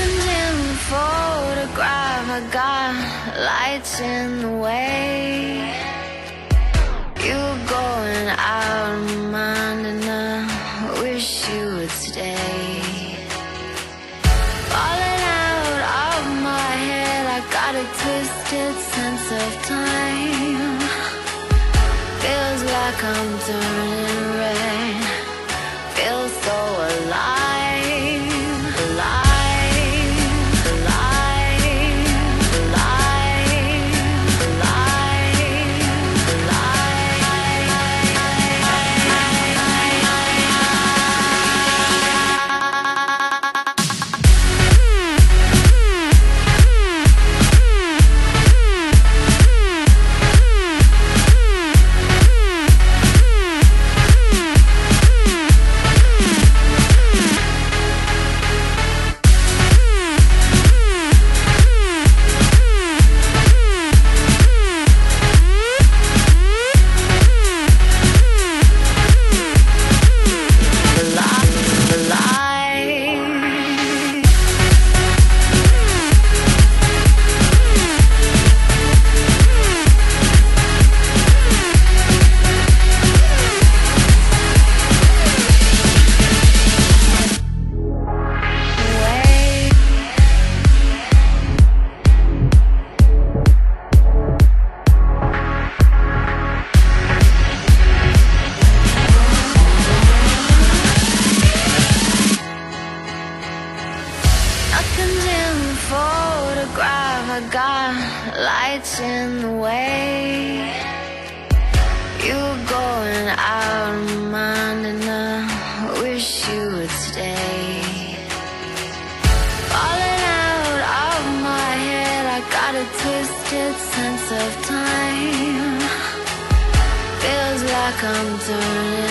Nothing's in the photograph. I got lights in the way. You're going out of my mind, and I wish you would stay. Falling out of my head, I got a twisted sense of time. Feels like I'm turning red. In the photograph. I got lights in the way. You're going out of mind, and I wish you would stay. Falling out of my head, I got a twisted sense of time. Feels like I'm turning.